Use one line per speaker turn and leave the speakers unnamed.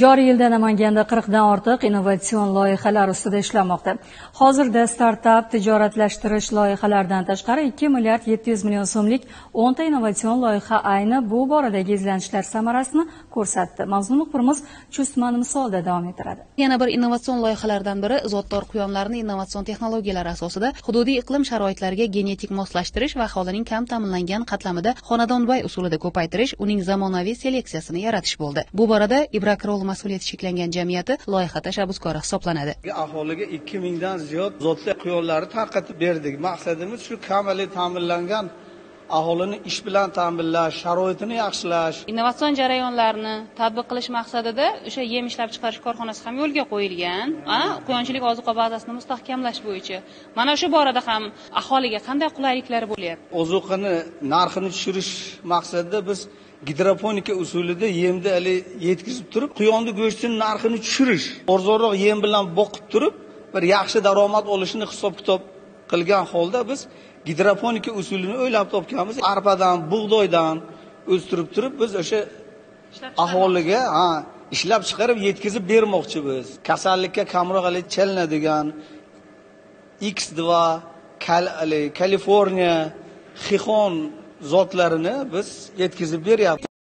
Joriy yilda Namanganda 40 dan ortiq innovatsion loyihalar ustida ishlanmoqda. Hozirda startap tijoratlashtirish loyihalaridan tashqari 2 milliard 700 million so'mlik 10 ta innovatsion loyiha ayni bu boradagi izlanishlar samarasini ko'rsatdi. Mavzuni muxbirimiz Chustman misolda davom ettiradi.
Yana bir innovatsion loyihalardan biri zotdor quyonlarni innovatsion texnologiyalar asosida hududiy iqlim sharoitlariga genetik moslashtirish va aholining kam ta'minlangan qatlamida xonadonbay usulida ko'paytirish, uning zamonaviy seleksiyasini yaratish bo'ldi. Bu borada Ibrakrol mas'uliyati cheklangan jamiyati loyiha tashabbuskori hisoblanadi.
aholiga ikki mingdan ziyod zotli quyonlarni tarqatib berdik maqsadimiz shu kamali ta'minlangan aholini ish bilan ta'minlash sharoitini yaxshilash
Innovatsion jarayonlarni tatbiq qilish maqsadida o'sha yem ishlab chiqarish korxonasi ham yo'lga qo'yilgan. Quyonchilik ozuqa bazasini mustahkamlash bo'yicha. Mana shu borada ham aholiga qanday qulayliklar bo'lyapti?
ozuqani narxini tushirish maqsadida biz gidroponika usulida yemni hali yetkazib turib quyonni go'shtini narxini tushirish arzonroq yem bilan boqib turib bir yaxshi daromad olishni hisob kitob qilgan holda biz gidroponika usulini o'ylab topganmiz. Arpadan bug'doydan o'stirib turib biz o'sha aholiga ha ishlab chiqarib yetkazib bermoqchimiz. Kasallikka kamroq hali chalinadigan x2 Kal- hali kaliforniya xixon zotlarini biz yetkazib beryapmiz